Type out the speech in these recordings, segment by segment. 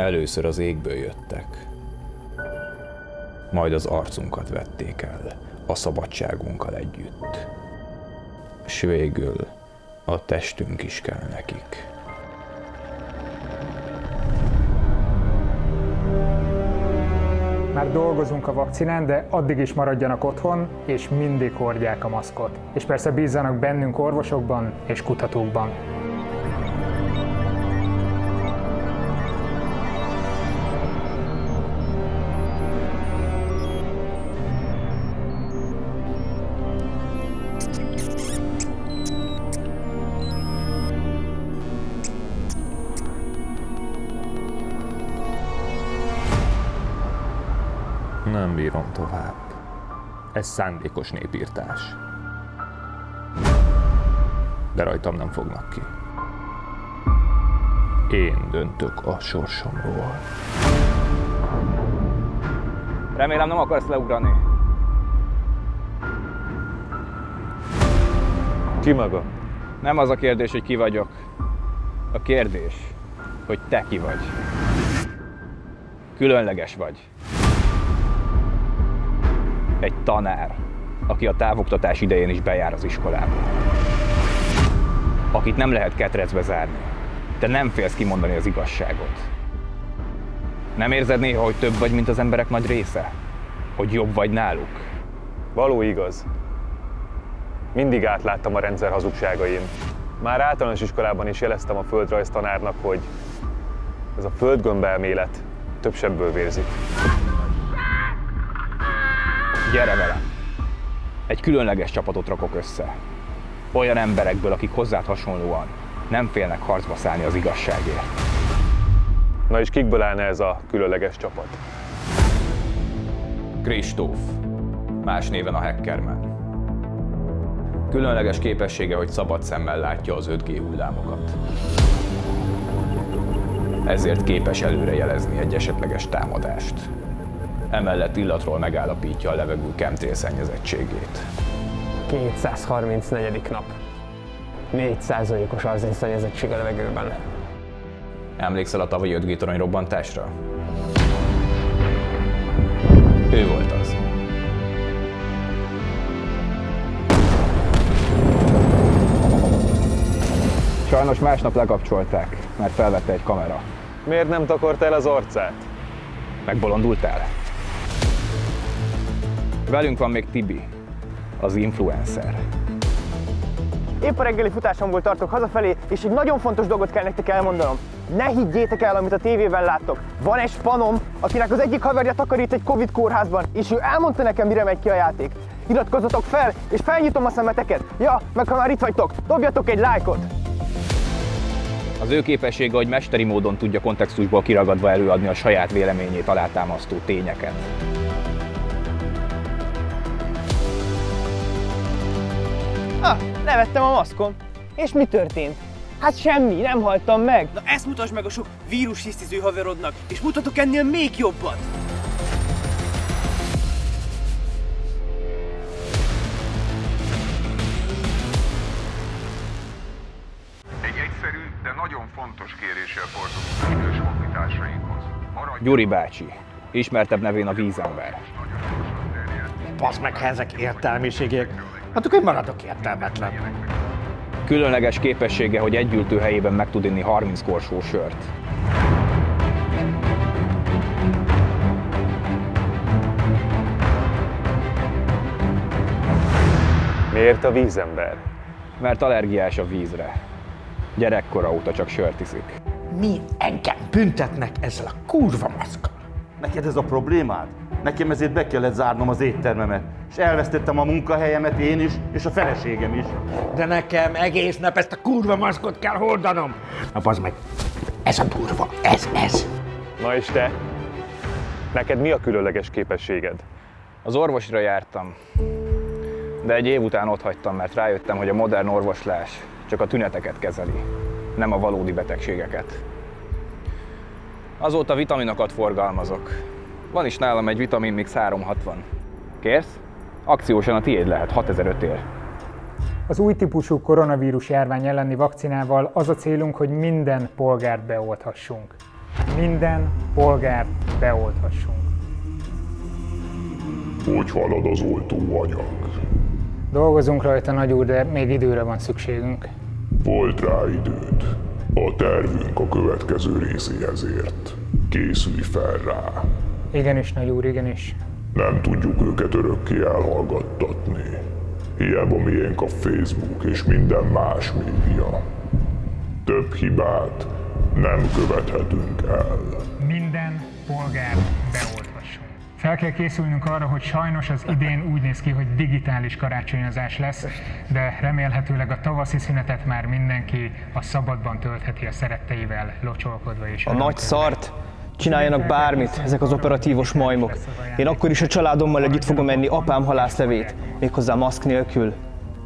Először az égből jöttek, majd az arcunkat vették el, a szabadságunkkal együtt. S végül a testünk is kell nekik. Már dolgozunk a vakcinán, de addig is maradjanak otthon, és mindig hordják a maszkot. És persze bízzanak bennünk orvosokban és kutatókban. Nem bírom tovább. Ez szándékos népírtás. De rajtam nem fognak ki. Én döntök a sorsomról. Remélem nem akarsz leugrani. Ki maga? Nem az a kérdés, hogy ki vagyok. A kérdés, hogy te ki vagy. Különleges vagy. Egy tanár, aki a távoktatás idején is bejár az iskolába. Akit nem lehet ketrecbe zárni. Te nem félsz kimondani az igazságot. Nem érzed néha, hogy több vagy, mint az emberek nagy része? Hogy jobb vagy náluk? Való igaz. Mindig átláttam a rendszer hazugságain. Már általános iskolában is jeleztem a földrajz tanárnak, hogy ez a földgömb elmélet több sebből vérzik. Gyere velem! Egy különleges csapatot rakok össze. Olyan emberekből, akik hozzád hasonlóan nem félnek harcba szállni az igazságért. Na és kikből állna ez a különleges csapat? Kristóf, más néven a Hackerman. Különleges képessége, hogy szabad szemmel látja az 5G hullámokat. Ezért képes előrejelezni egy esetleges támadást. Emellett illatról megállapítja a levegő chemtrail szennyezettségét. 234. nap. 4%-os arzén szennyezettség a levegőben. Emlékszel a tavalyi 5G torony robbantásra? Ő volt az. Sajnos másnap lekapcsolták, mert felvette egy kamera. Miért nem takart el az arcát? Megbolondultál? Velünk van még Tibi, az influencer. Épp a reggeli futásomból tartok hazafelé, és egy nagyon fontos dolgot kell nektek elmondanom. Ne higgyétek el, amit a tévében láttok. Van egy spanom, akinek az egyik haverja takarít egy Covid kórházban, és ő elmondta nekem, mire megy ki a játék. Iratkozzatok fel, és felnyitom a szemeteket. Ja, meg ha már itt vagytok, dobjatok egy lájkot! Az ő képessége, hogy mesteri módon tudja kontextusból kiragadva előadni a saját véleményét alátámasztó tényeket. Levettem a maszkom. És mi történt? Hát semmi, nem haltam meg. Na ezt mutasd meg a sok vírushisztiző haverodnak, és mutatok ennél még jobbat! Egy egyszerű, de nagyon fontos kéréssel fordulunk a idős honfitársainkhoz. Gyuri bácsi, ismertebb nevén a vízember. Basz meg, ha ezek értelmiségek. Hát akkor én maradok értelmetlen. Különleges képessége, hogy egy ültő helyében meg tud inni 30 korsó sört. Miért a vízember? Mert allergiás a vízre. Gyerekkora óta csak sört iszik. Mi engem büntetnek ezzel a kurva maszkkal? Neked ez a problémád? Nekem ezért be kellett zárnom az éttermemet, és elvesztettem a munkahelyemet én is, és a feleségem is. De nekem egész nap ezt a kurva maszkot kell hordanom. Na bazd meg, ez a kurva, ez, ez. Na és te? Neked mi a különleges képességed? Az orvosra jártam, de egy év után ott hagytam, mert rájöttem, hogy a modern orvoslás csak a tüneteket kezeli, nem a valódi betegségeket. Azóta vitaminokat forgalmazok. Van is nálam egy vitamin mix 360. Kérsz? Akciósan a tiéd lehet, 6005 ér. Az új típusú koronavírus járvány elleni vakcinával az a célunk, hogy minden polgárt beolthassunk. Minden polgárt beolthassunk. Hogy halad az oltóanyag? Dolgozunk rajta, nagy úr, de még időre van szükségünk. Volt rá időd. A tervünk a következő részéhez ért. Készülj fel rá. Igenis, nagy úr, igenis. Nem tudjuk őket örökké elhallgattatni. Hiába miénk a Facebook és minden más média. Több hibát nem követhetünk el. Minden polgár Fel kell készülnünk arra, hogy sajnos az idén úgy néz ki, hogy digitális karácsonyozás lesz, de remélhetőleg a tavaszi szünetet már mindenki a szabadban töltheti a szeretteivel, locsolkodva és A nagy szart csináljanak bármit, ezek az operatívos majmok. Én akkor is a családommal együtt fogom menni apám halászlevét, méghozzá maszk nélkül.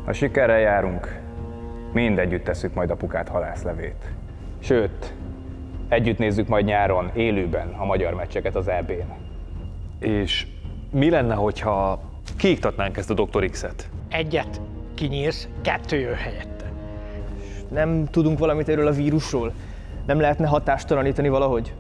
Ha sikerrel járunk, mind együtt tesszük majd apukát halászlevét. Sőt, együtt nézzük majd nyáron, élőben a magyar meccseket az EB-n. És mi lenne, hogyha kiiktatnánk ezt a Dr. X-et? Egyet kinyírsz, kettő jön helyette. Nem tudunk valamit erről a vírusról? Nem lehetne hatástalanítani valahogy?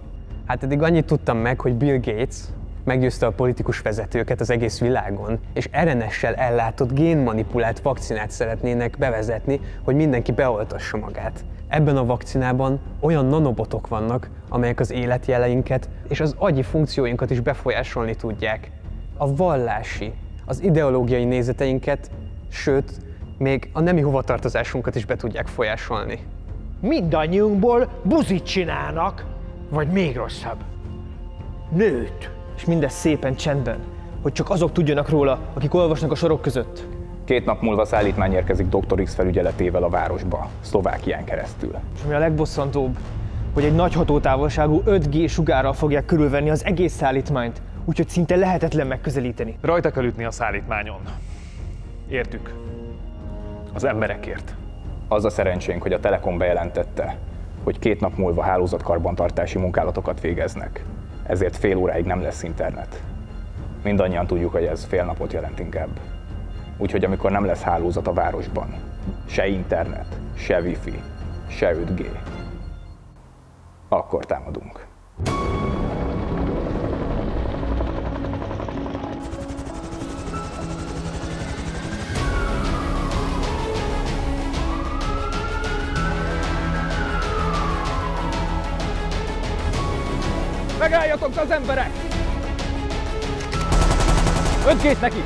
Hát eddig annyit tudtam meg, hogy Bill Gates meggyőzte a politikus vezetőket az egész világon, és RNS-sel ellátott génmanipulált vakcinát szeretnének bevezetni, hogy mindenki beoltassa magát. Ebben a vakcinában olyan nanobotok vannak, amelyek az életjeleinket és az agyi funkcióinkat is befolyásolni tudják. A vallási, az ideológiai nézeteinket, sőt, még a nemi hovatartozásunkat is be tudják folyásolni. Mindannyiunkból buzit csinálnak, vagy még rosszabb, nőt. És mindez szépen csendben, hogy csak azok tudjanak róla, akik olvasnak a sorok között. Két nap múlva szállítmány érkezik Dr. X felügyeletével a városba, Szlovákián keresztül. És ami a legbosszantóbb, hogy egy nagy hatótávolságú 5G sugárral fogják körülvenni az egész szállítmányt, úgyhogy szinte lehetetlen megközelíteni. Rajta kell ütni a szállítmányon. Értük. Az emberekért. Az a szerencsénk, hogy a Telekom bejelentette, hogy két nap múlva hálózatkarbantartási munkálatokat végeznek. Ezért fél óráig nem lesz internet. Mindannyian tudjuk, hogy ez fél napot jelent inkább. Úgyhogy amikor nem lesz hálózat a városban, se internet, se wifi, se 5G, akkor támadunk. Megálljatok az emberek! Öt neki!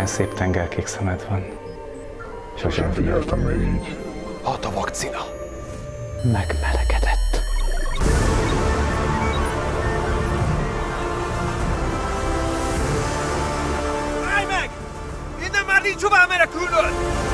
Milyen szép tengerkék szemed van. Sosem figyeltem meg így. Hat a vakcina. Megmelegedett. Állj meg! Innen már nincs hová menekülnöd!